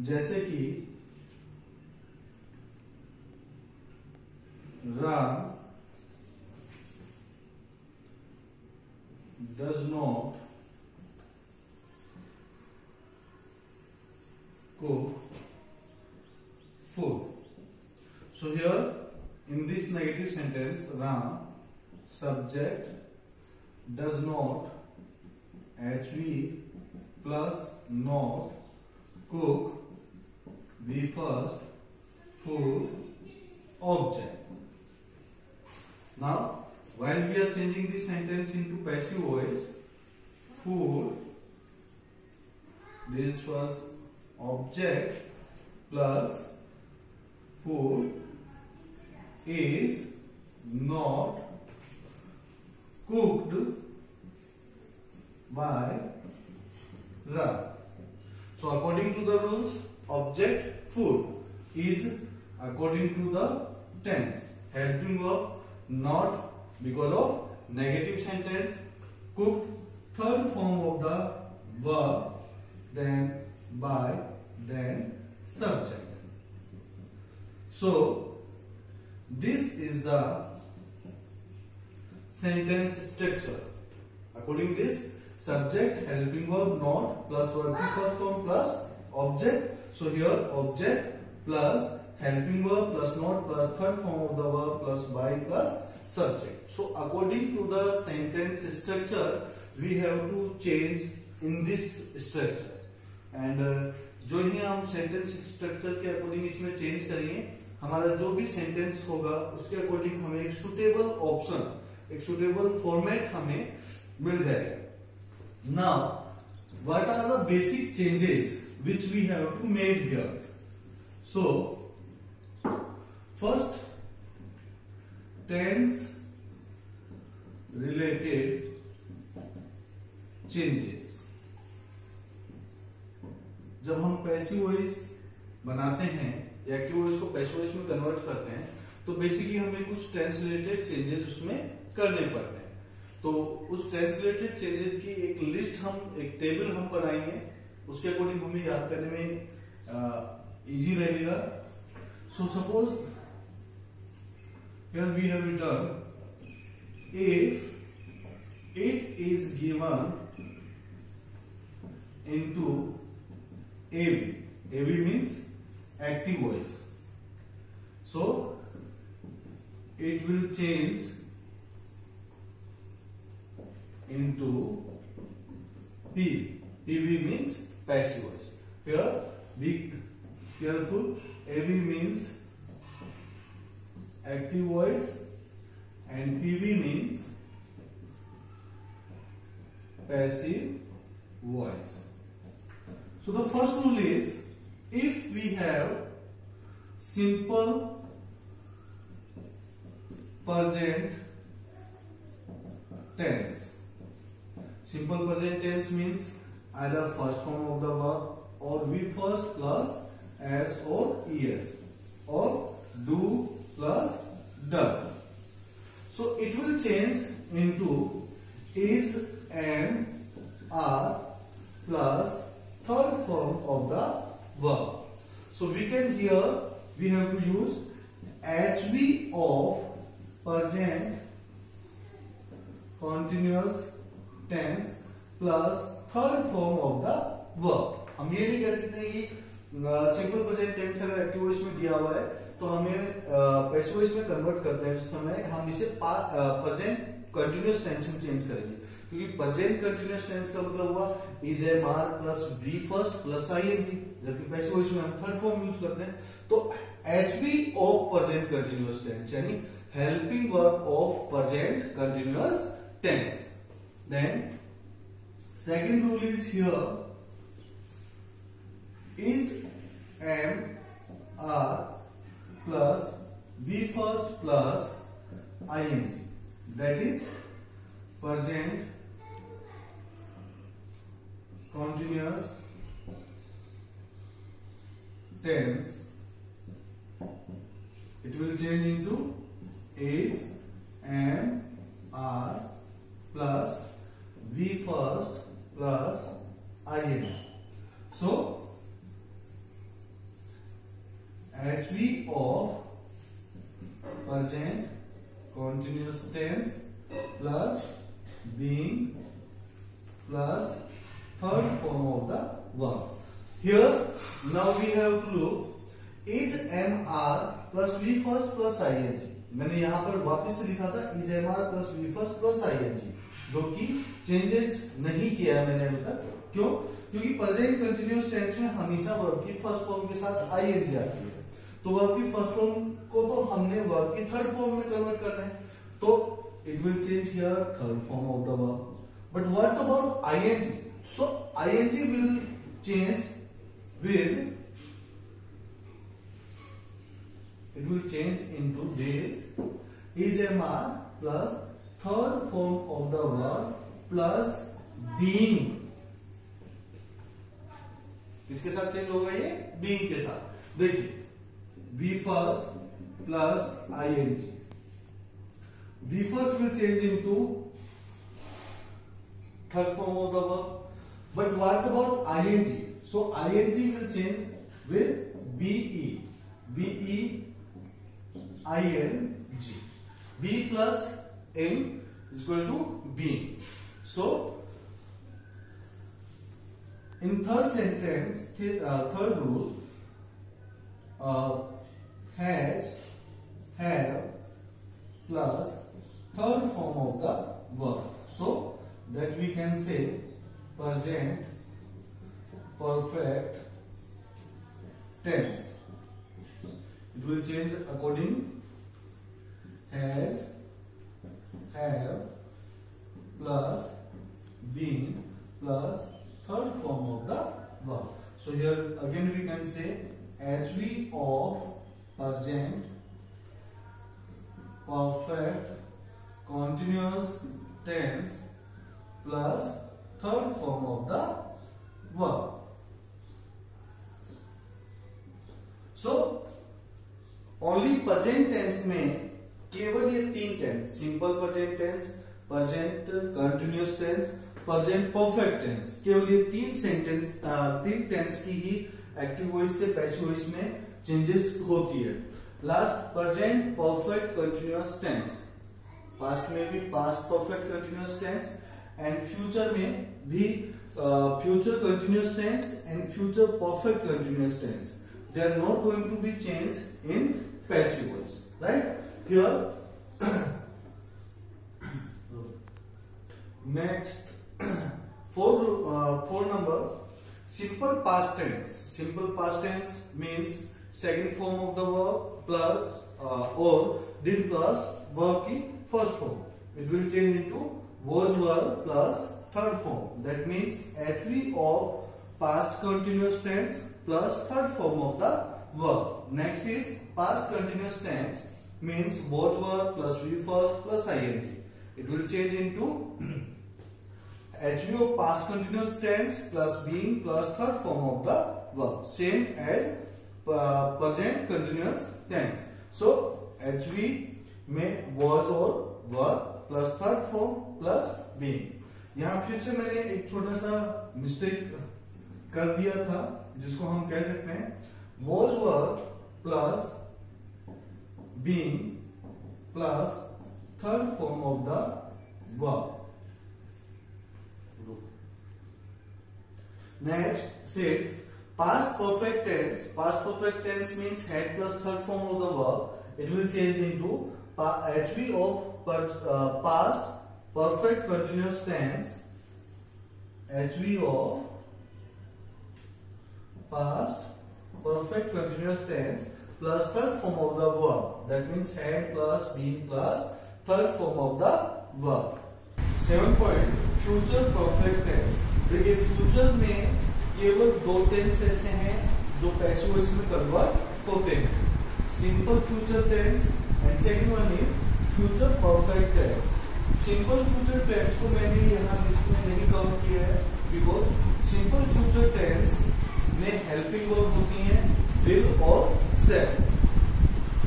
जैसे कि रा does not cook food so here in this negative sentence Ram subject does not h v plus not cook the first food object. Now, while we are changing this sentence into passive voice, food, this was object plus food is not cooked by Ra. So according to the rules, object food is according to the tense. Helping verb not because of negative sentence. Cooked third form of the verb then by then subject. So this is the sentence structure. According to this, subject, helping verb, not plus verb first form plus object. So here object plus helping verb plus not plus third form of the verb plus by plus subject. So according to the sentence structure, we have to change in this structure. And uh, जो ही हम sentence structure के according इसमें change करेंगे हमारा जो भी sentence होगा उसके अकॉर्डिंग हमें एक सुटेबल ऑप्शन एक सुटेबल फॉर्मेट हमें मिल जाएगा now what are the basic changes which we have to made here so first tense related changes जब हम पैसिव वॉइस बनाते हैं या एक्टिव वॉइस को पैसिव वॉइस में कन्वर्ट करते हैं तो बेसिकली हमें कुछ ट्रांसलेटेड चेंजेस उसमें करने पड़ते हैं। तो उस ट्रांसलेटेड चेंजेस की एक लिस्ट हम, एक टेबल हम बनाएँगे। उसके अकॉर्डिंग हमें याद करने में इजी रहेगा so suppose here we have written if it is given into AV. AV means active voice. So, it will change into PV. PV means passive voice. Here be careful. AV means active voice and PV means passive voice. So the first rule is if we have simple present tense. Simple present tense means either first form of the verb or we first plus s or es or do plus does. So it will change into is and are plus third form of the verb. So we can here we have to use HV of present continuous tense plus third form of the verb. हम ये नहीं कह सकते कि simple present tense अगर active voice में दिया हुआ है तो हमें पैसिव वॉइस में कन्वर्ट करते हैं समय हम इसे प्रेजेंट कंटिन्यूस टेंस में चेंज करेंगे। क्योंकि प्रेजेंट कंटिन्यूस टेंस का मतलब हुआ is am are plus be first plus I N G जबकि पैसिव वॉइस में हम थर्ड फॉर्म यूज़ करते हैं। तो H V of present continuous tense यानी helping verb of present continuous tense then second rule is here is m r plus v first plus ing that is present continuous tense it will change into is am are plus v first plus ing so HV of present continuous tense plus being plus third form of the verb. Here now we have to look is MR plus V first plus ING. मैंने यहाँ पर वापस लिखा था is am are plus V first plus I N G जो कि changes नहीं किया है मैंने अभी तक। क्यों? क्योंकि प्रेजेंट कंटिन्यूस टेंस में हमेशा वर्ब की फ़र्स्ट फॉर्म के साथ आई एन जी आती है। तो वर्ब की फ़र्स्ट फॉर्म को तो हमने वर्ब की थर्ड फॉर्म में कन्वर्ट करना है। तो it will change here third form of the verb but what's about ING so ING will change with it will change into this is mr plus third form of the verb plus being. किसके साथ change होगा ये? Being के साथ। देखिए V first plus I N G V first will change into third form of the verb but what's about I N G so I N G will change with B E B E I N G be plus M is equal to being. So, in third sentence, th uh, third rule uh, has, have plus third form of the verb. So, that we can say present, perfect tense. It will change according as have plus been plus third form of the verb. So here again we can say HV of present perfect continuous tense plus third form of the verb. So only present tense में केवल ये तीन tense simple present tense present continuous tense present perfect tense केवल ये तीन sentence तीन tense की ही एक्टिव वॉइस से पैसिव वॉइस में चेंजेस होती है। Last present perfect continuous tense past में भी past perfect continuous tense and future में भी future continuous tense and future perfect continuous tense they are not going to be change in passive voice right here. Next. Four uh, four number. Simple past tense. Simple past tense means second form of the verb plus uh, or did plus verb ki first form. It will change into was were plus third form. That means h3 of past continuous tense plus third form of the verb. Next is past continuous tense means both were plus V first plus ing it will change into HV of past continuous tense plus being plus third form of the verb. Same as uh, present continuous tense. So HV में was और were plus third form plus being. यहाँ फिर से मैंने एक छोटा सा mistake कर दिया था जिसको हम कह सकते हैं was were plus being plus third form of the verb. Next, six. Past perfect tense. Past perfect tense means had plus third form of the verb. It will change into HV of uh, past perfect continuous tense. HV of past perfect continuous tense plus third form of the verb. That means had plus been plus, third form of the verb. Seven point, future perfect tense. देखिए future में केवल दो tense ऐसे हैं जो passive voice में convert होते हैं simple future tense and second one is future perfect tense simple future tense को मैंने यहाँ लिस्ट में नहीं काउंट किया है बिकॉज़ सिंपल फ्यूचर टेंस में हेल्पिंग वर्ब होती है विल और shall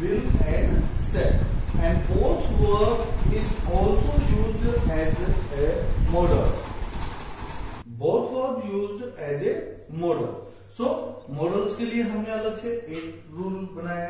will and shall and both verb is also use as a modal both were used as a modal सो मॉडल्स के लिए हमने अलग से एक रूल बनाया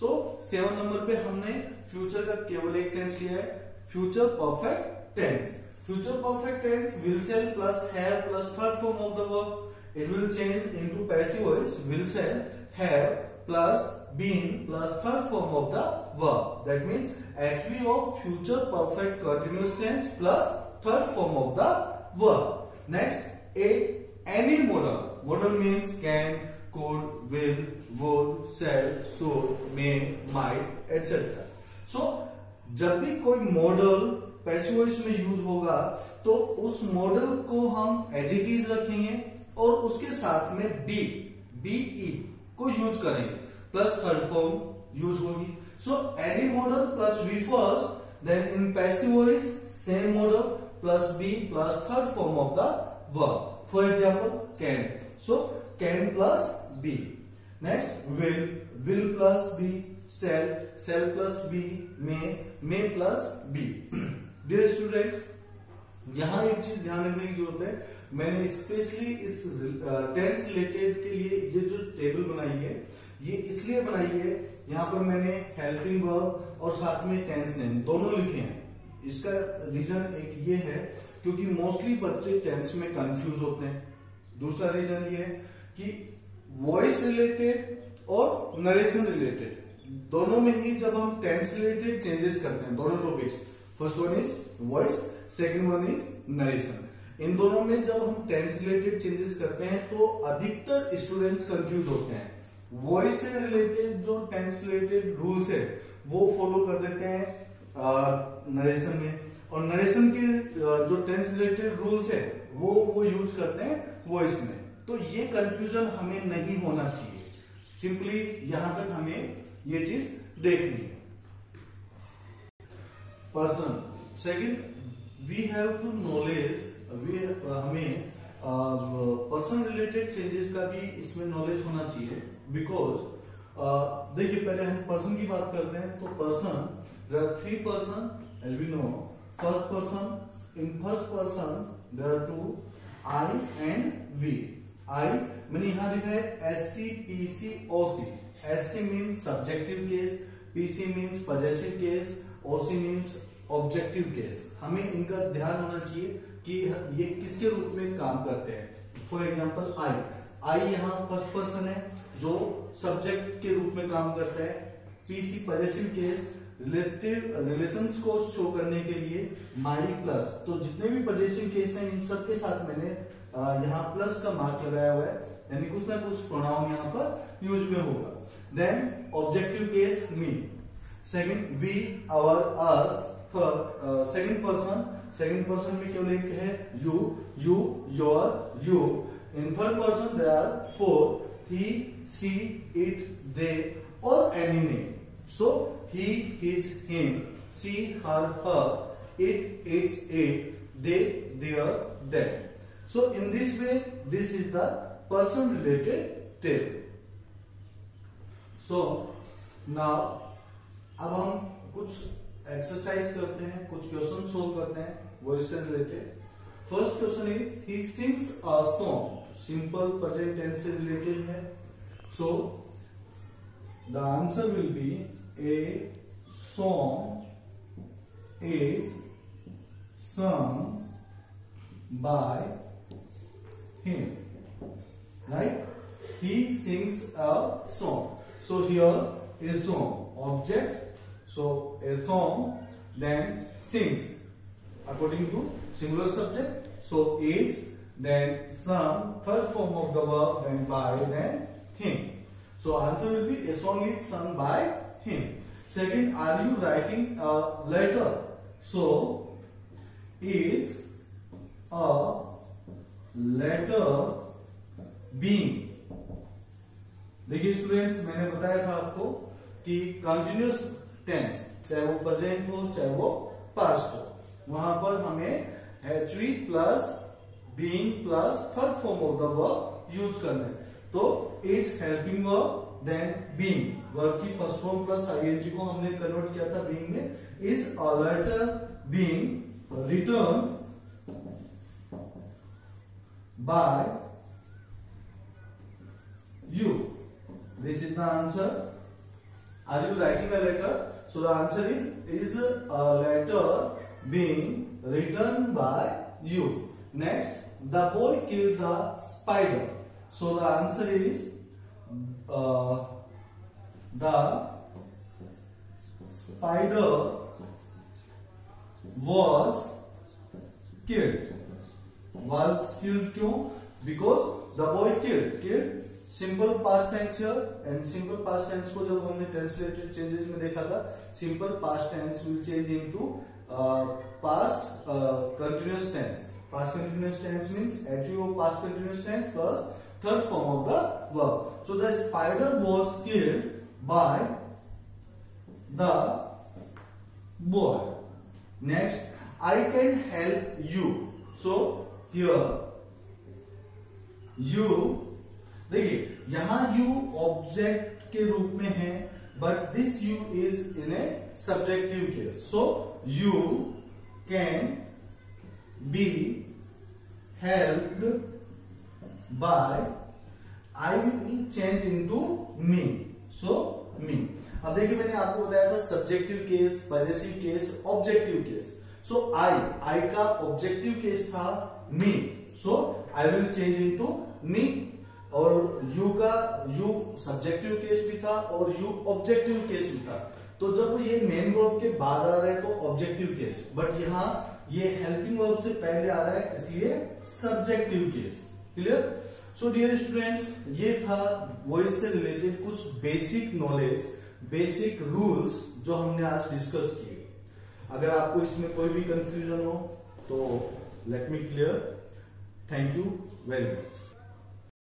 तो सेवन नंबर पे हमने फ्यूचर का केवल एक टेंस लिया है। Future perfect tense future perfect tense will shall plus have plus third form of the verb it will change into passive voice will shall have plus been plus third form of the verb that means HV of future perfect continuous tense plus third form of the verb next a any modal modal means can could will would shall should may might etc so जब भी कोई modal passive voice में use होगा तो उस model को हम एजिटीज रखेंगे और उसके साथ में बी बीई को यूज़ करेंगे। प्लस थर्ड फॉर्म यूज़ होगी। So any modal plus V first then in passive same modal plus be plus third form of the verb for example can so can plus be next will will plus be shall shall plus be may may plus be dear students यहाँ एक चीज़ ध्यान रखने की ज़रूरत है। मैंने specially इस tense related के लिए ये जो टेबल बनाई है, ये इसलिए बनाई है, यहाँ पर मैंने हेल्पिंग वर्ब और साथ में टेंस नेम दोनों लिखे हैं। इसका रीजन एक ये है, क्योंकि मोस्टली बच्चे टेंस में कंफ्यूज होते हैं। दूसरा रीजन ये है कि वॉइस रिलेटेड और नरेशन रिलेटेड दोनों में ही जब हम टेंस रिलेटेड चेंजेस करते हैं, दोनों topics first one is voice second one is narration इन दोनों में जब हम टेंस रिलेटेड चेंजेस करते हैं तो अधिकतर स्टूडेंट्स कंफ्यूज होते हैं। वॉइस से रिलेटेड जो टेंस रिलेटेड रूल्स है, वो फॉलो कर देते हैं नरेशन में। और नरेशन के जो टेंस रिलेटेड रूल्स है, वो वो यूज़ करते हैं वॉइस में। तो ये कंफ्यूजन हमें नहीं होना चाहिए। सिंपली यहाँ तक हमें ये चीज़ देखनी है। Person second we have to knowledge हमें पर्सन रिलेटेड चेंजेस का भी इसमें नॉलेज होना चाहिए बिकॉज़ uh, देखिए पहले हम पर्सन की बात करते हैं तो person there are three person as we know first person in first person there are two I and we I मैंने यहाँ लिखा है S C P C O C S C means subjective case PC means positive case OC means objective case हमें इनका ध्यान होना चाहिए कि ये किसके रूप में काम करते हैं? फॉर एग्ज़ाम्पल आई आई यहाँ फ़र्स्ट पर्सन है जो सब्जेक्ट के रूप में काम करता है। PC positive case relative relations को शो करने के लिए माई प्लस तो जितने भी पॉजिटिव केस हैं, इन सब के साथ मैंने यहाँ प्लस का मार्क लगाया हुआ है। यानी कुछ ना कुछ प्रोनाउन यहाँ पर यूज़ में होगा। Then objective case me second we our us second person second person में क्यों लिखते हैं? You you your you in third person there are four he she it they और एनी ने so he his him she her her it its it they their them so in this way this is the person related table so now अब हम कुछ exercise करते हैं, कुछ question solve करते हैं वॉइस से related first question is he sings a song simple present tense से रिलेटेड है. So the answer will be a song is sung by him. Right? He sings a song. So, here a song. Object so a song then sings according to singular subject. So is, then some, third form of the verb, then by, then him. So answer will be a song is sung by him. Second, are you writing a letter? So is a letter being देखिए students मैंने बताया था आपको कि continuous tense चाहे वो present हो, चाहे वो पास्ट हो। वहाँ पर हमें HV plus being plus third form of the verb use करना है। तो is helping verb then being verb की फ़र्स्ट फॉर्म प्लस आईएनजी को हमने कन्वर्ट किया था बीइंग में। Is a letter being written by this is the answer are you writing a letter? So the answer is is a letter being written by you. Next the boy killed the spider. So the answer is uh, the spider was killed. Was killed क्यों because the boy killed killed simple past tense here and simple past tense को जब हमने translated changes में देखा था simple past tense will change into past continuous tense past continuous tense means H U O past continuous tense plus third form of the verb so the spider was killed by the boy next I can help you so here you देखिए, यहाँ you object के रूप में है but this you is in a subjective case so you can be helped by I will change into me so me अब देखिए, मैंने आपको बताया था subjective case positive case objective case so I I का ऑब्जेक्टिव केस था me so I will change into me और you का, यू सब्जेक्टिव केस भी था और यू ऑब्जेक्टिव केस भी था। तो जब ये मेन वर्ब के बाद आ रहा है तो ऑब्जेक्टिव केस बट यहाँ ये हेल्पिंग वर्ब से पहले आ रहा है, इसलिए subjective case clear so dear students ये था वॉइस से रिलेटेड कुछ बेसिक नॉलेज बेसिक रूल्स जो हमने आज डिस्कस किए। अगर आपको इसमें कोई भी कंफ्यूजन हो तो let me clear thank you very much